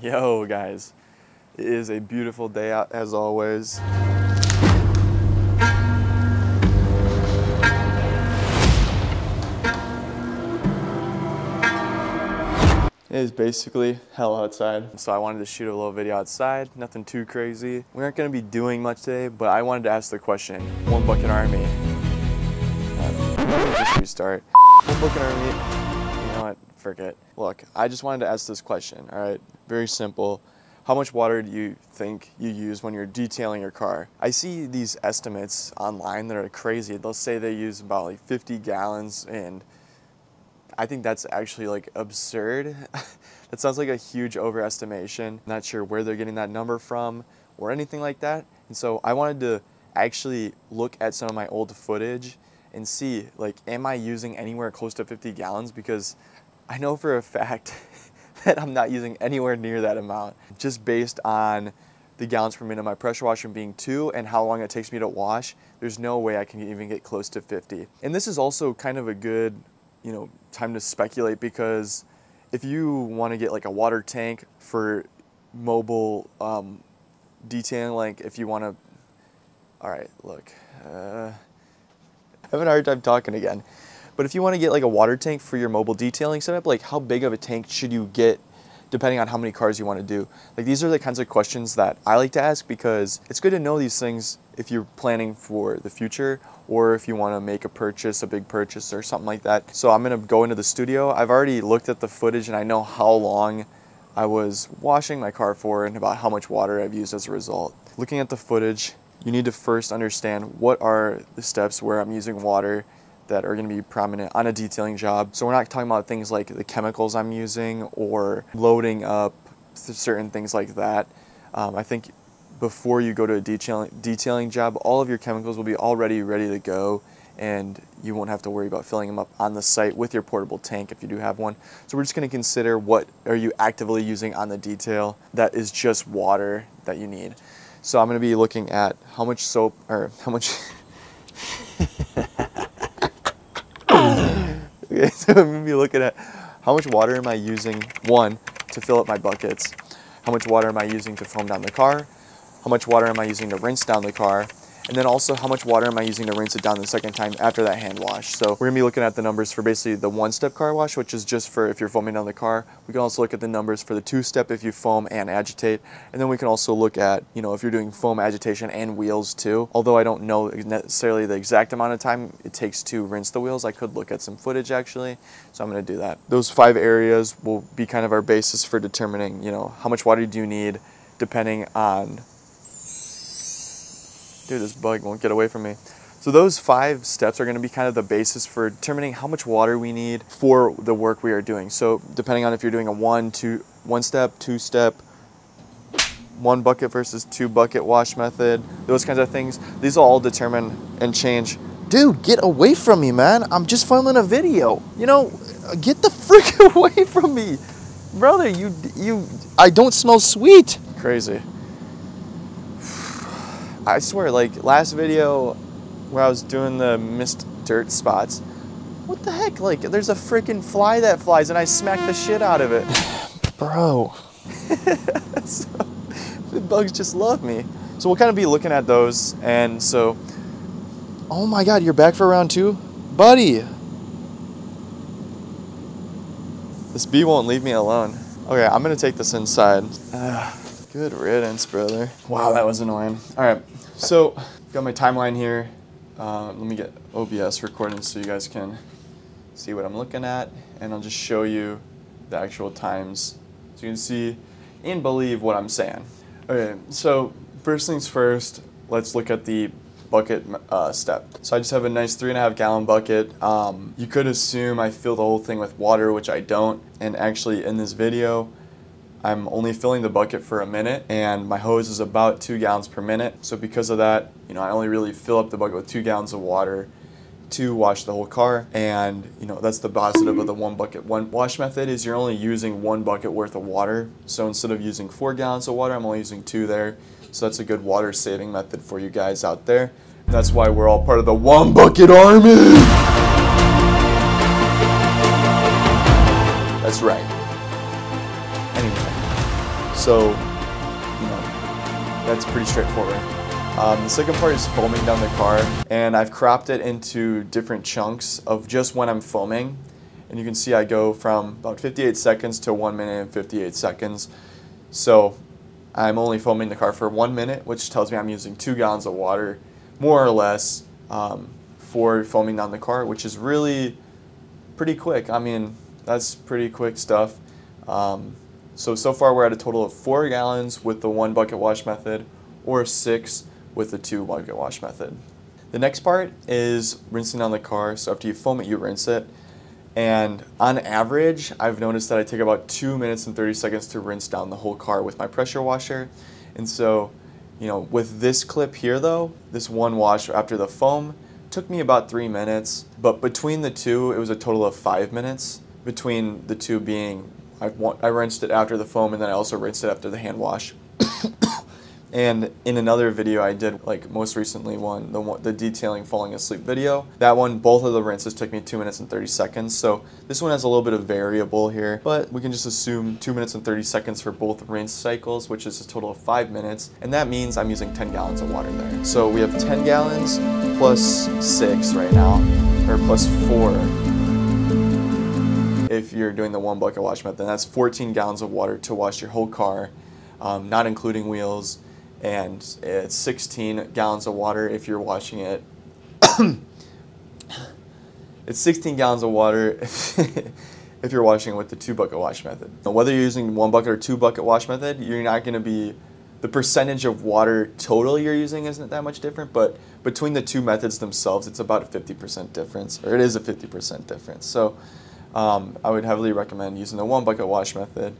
Yo, guys. It is a beautiful day out as always. It is basically hell outside. So I wanted to shoot a little video outside, nothing too crazy. We aren't gonna be doing much today, but I wanted to ask the question, one bucket army. Uh, just restart. One bucket army, forget. Look, I just wanted to ask this question, all right? Very simple. How much water do you think you use when you're detailing your car? I see these estimates online that are crazy. They'll say they use about like 50 gallons and I think that's actually like absurd. that sounds like a huge overestimation. Not sure where they're getting that number from or anything like that. And so I wanted to actually look at some of my old footage and see like am I using anywhere close to 50 gallons because I know for a fact that I'm not using anywhere near that amount just based on the gallons per minute of my pressure washer being two and how long it takes me to wash, there's no way I can even get close to 50. And this is also kind of a good you know, time to speculate because if you want to get like a water tank for mobile um, detailing, like if you want to, all right, look, uh, having a hard time talking again. But if you want to get like a water tank for your mobile detailing setup, like how big of a tank should you get depending on how many cars you want to do? Like these are the kinds of questions that I like to ask because it's good to know these things if you're planning for the future or if you want to make a purchase, a big purchase or something like that. So I'm going to go into the studio. I've already looked at the footage and I know how long I was washing my car for and about how much water I've used as a result. Looking at the footage, you need to first understand what are the steps where I'm using water that are going to be prominent on a detailing job. So we're not talking about things like the chemicals I'm using or loading up certain things like that. Um, I think before you go to a detailing, detailing job, all of your chemicals will be already ready to go and you won't have to worry about filling them up on the site with your portable tank if you do have one. So we're just going to consider what are you actively using on the detail that is just water that you need. So I'm going to be looking at how much soap or how much Okay, so I'm gonna be looking at how much water am I using, one, to fill up my buckets, how much water am I using to foam down the car, how much water am I using to rinse down the car, and then also how much water am I using to rinse it down the second time after that hand wash. So we're gonna be looking at the numbers for basically the one step car wash, which is just for if you're foaming down the car. We can also look at the numbers for the two step if you foam and agitate. And then we can also look at, you know, if you're doing foam agitation and wheels too. Although I don't know necessarily the exact amount of time it takes to rinse the wheels, I could look at some footage actually. So I'm gonna do that. Those five areas will be kind of our basis for determining, you know, how much water do you need depending on Dude, this bug won't get away from me. So those five steps are going to be kind of the basis for determining how much water we need for the work we are doing. So depending on if you're doing a one, two, one step, two step, one bucket versus two bucket wash method, those kinds of things, these will all determine and change. Dude, get away from me, man. I'm just filming a video. You know, get the frick away from me. Brother, you, you, I don't smell sweet. Crazy. I swear, like last video where I was doing the mist dirt spots, what the heck? Like, there's a freaking fly that flies, and I smack the shit out of it. Bro. so, the bugs just love me. So we'll kind of be looking at those, and so, oh my god, you're back for round two? Buddy! This bee won't leave me alone. Okay, I'm gonna take this inside. Uh, good riddance, brother. Wow, that was annoying. All right. So, got my timeline here. Uh, let me get OBS recording so you guys can see what I'm looking at, and I'll just show you the actual times so you can see and believe what I'm saying. Okay, so first things first, let's look at the bucket uh, step. So I just have a nice three and a half gallon bucket. Um, you could assume I fill the whole thing with water, which I don't, and actually in this video, I'm only filling the bucket for a minute and my hose is about two gallons per minute. So because of that, you know, I only really fill up the bucket with two gallons of water to wash the whole car. And you know, that's the positive of the one bucket one wash method is you're only using one bucket worth of water. So instead of using four gallons of water, I'm only using two there. So that's a good water saving method for you guys out there. That's why we're all part of the one bucket army. That's right. So, you know, that's pretty straightforward. Um, the second part is foaming down the car, and I've cropped it into different chunks of just when I'm foaming. And you can see I go from about 58 seconds to 1 minute and 58 seconds. So I'm only foaming the car for one minute, which tells me I'm using two gallons of water, more or less, um, for foaming down the car, which is really pretty quick. I mean, that's pretty quick stuff. Um, so, so far we're at a total of four gallons with the one bucket wash method or six with the two bucket wash method. The next part is rinsing down the car. So after you foam it, you rinse it. And on average, I've noticed that I take about two minutes and 30 seconds to rinse down the whole car with my pressure washer. And so, you know, with this clip here though, this one wash after the foam, took me about three minutes. But between the two, it was a total of five minutes. Between the two being, I, I rinsed it after the foam and then I also rinsed it after the hand wash. And in another video I did, like most recently one, the, one, the detailing falling asleep video, that one, both of the rinses took me 2 minutes and 30 seconds. So this one has a little bit of variable here, but we can just assume 2 minutes and 30 seconds for both rinse cycles, which is a total of 5 minutes. And that means I'm using 10 gallons of water there. So we have 10 gallons plus 6 right now, or plus 4 if you're doing the one bucket wash method. That's 14 gallons of water to wash your whole car, um, not including wheels and it's 16 gallons of water if you're washing it. it's 16 gallons of water if you're washing it with the two bucket wash method. Now, whether you're using one bucket or two bucket wash method, you're not going to be the percentage of water total you're using isn't that much different, but between the two methods themselves, it's about a 50% difference, or it is a 50% difference. So um, I would heavily recommend using the one bucket wash method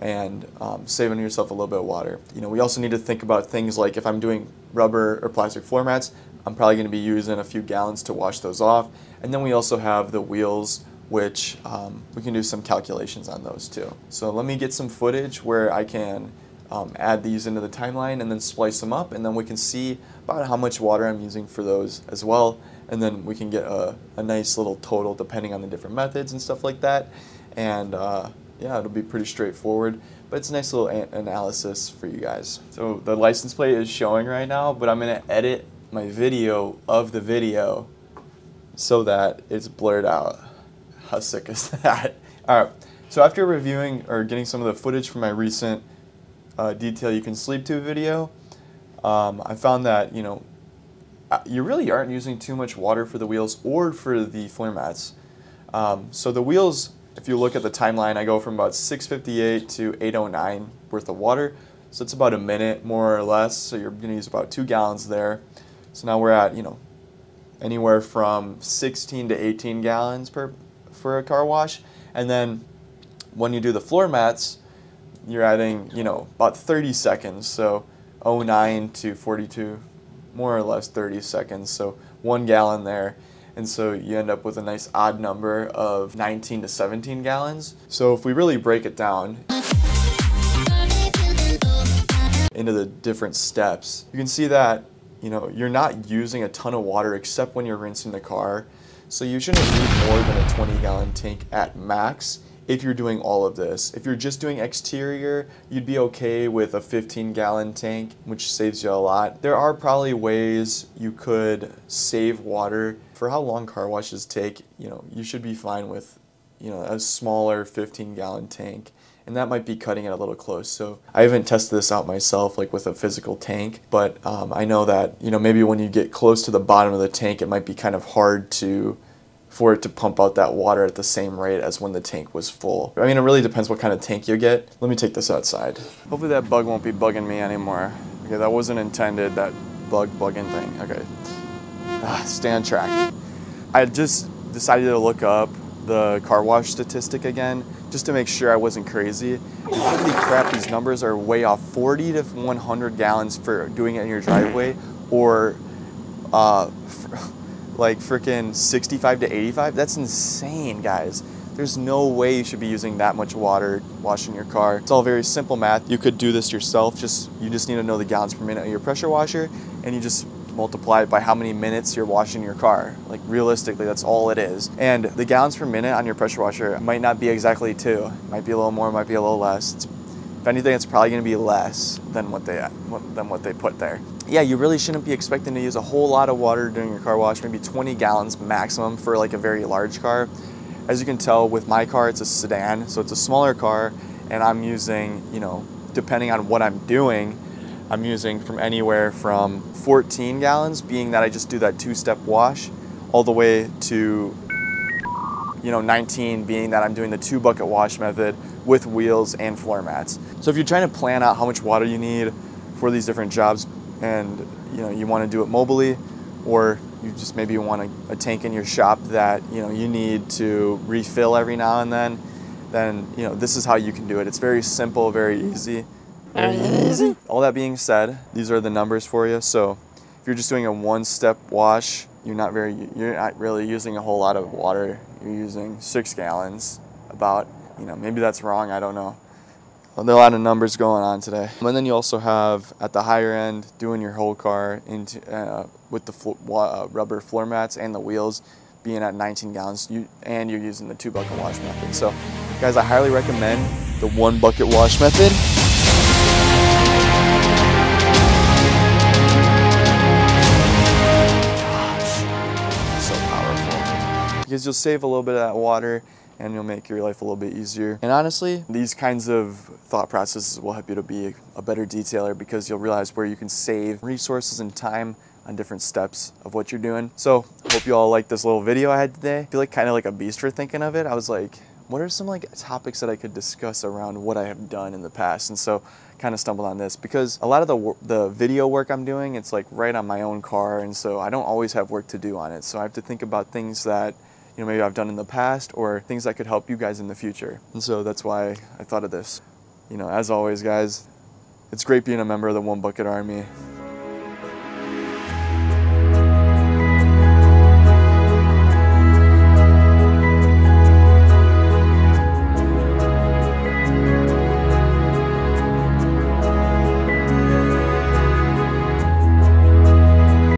and um, saving yourself a little bit of water. You know, we also need to think about things like if I'm doing rubber or plastic floor mats, I'm probably going to be using a few gallons to wash those off. And then we also have the wheels, which um, we can do some calculations on those too. So let me get some footage where I can um, add these into the timeline and then splice them up and then we can see about how much water I'm using for those as well and then we can get a, a nice little total depending on the different methods and stuff like that and uh, yeah, it'll be pretty straightforward, but it's a nice little analysis for you guys. So the license plate is showing right now, but I'm gonna edit my video of the video so that it's blurred out. How sick is that? All right, so after reviewing or getting some of the footage from my recent uh, Detail You Can Sleep To video, um, I found that, you know, uh, you really aren't using too much water for the wheels or for the floor mats. Um, so the wheels if you look at the timeline, I go from about 658 to 809 worth of water. So it's about a minute more or less. So you're going to use about two gallons there. So now we're at, you know, anywhere from 16 to 18 gallons per for a car wash. And then when you do the floor mats, you're adding, you know, about 30 seconds. So 09 to 42, more or less 30 seconds. So one gallon there and so you end up with a nice odd number of 19 to 17 gallons. So if we really break it down into the different steps, you can see that you know you're not using a ton of water except when you're rinsing the car. So you shouldn't need more than a 20 gallon tank at max if you're doing all of this. If you're just doing exterior, you'd be okay with a 15 gallon tank, which saves you a lot. There are probably ways you could save water. For how long car washes take, you know, you should be fine with, you know, a smaller 15 gallon tank. And that might be cutting it a little close. So I haven't tested this out myself, like with a physical tank, but um, I know that, you know, maybe when you get close to the bottom of the tank, it might be kind of hard to for it to pump out that water at the same rate as when the tank was full. I mean, it really depends what kind of tank you get. Let me take this outside. Hopefully that bug won't be bugging me anymore. Okay, that wasn't intended, that bug bugging thing. Okay, ah, stay on track. I just decided to look up the car wash statistic again just to make sure I wasn't crazy. holy crap, these numbers are way off. 40 to 100 gallons for doing it in your driveway or uh, like freaking 65 to 85. That's insane, guys. There's no way you should be using that much water washing your car. It's all very simple math. You could do this yourself. Just You just need to know the gallons per minute of your pressure washer and you just multiply it by how many minutes you're washing your car. Like realistically, that's all it is. And the gallons per minute on your pressure washer might not be exactly two. Might be a little more, might be a little less. It's If anything, it's probably going to be less than what they than what they put there. Yeah, you really shouldn't be expecting to use a whole lot of water during your car wash. Maybe 20 gallons maximum for like a very large car. As you can tell with my car, it's a sedan, so it's a smaller car, and I'm using, you know, depending on what I'm doing, I'm using from anywhere from 14 gallons, being that I just do that two-step wash, all the way to you know 19 being that I'm doing the two bucket wash method with wheels and floor mats. So if you're trying to plan out how much water you need for these different jobs and you know you want to do it mobily or you just maybe want a, a tank in your shop that you know you need to refill every now and then then you know this is how you can do it. It's very simple, very easy. Very easy. All that being said, these are the numbers for you. So if you're just doing a one-step wash, you're not very you're not really using a whole lot of water. You're using six gallons about. You know, maybe that's wrong. I don't know. Well, there are a lot of numbers going on today. And then you also have at the higher end doing your whole car into uh, with the uh, rubber floor mats and the wheels being at 19 gallons you, and you're using the two bucket wash method. So guys, I highly recommend the one bucket wash method. Because you'll save a little bit of that water and you'll make your life a little bit easier. And honestly, these kinds of thought processes will help you to be a better detailer because you'll realize where you can save resources and time on different steps of what you're doing. So hope you all like this little video I had today. I feel like kind of like a beast for thinking of it. I was like, what are some like topics that I could discuss around what I have done in the past? And so kind of stumbled on this because a lot of the the video work I'm doing, it's like right on my own car, and so I don't always have work to do on it. So I have to think about things that you know maybe I've done in the past or things that could help you guys in the future. And so that's why I thought of this. You know, as always, guys, it's great being a member of the One Bucket Army.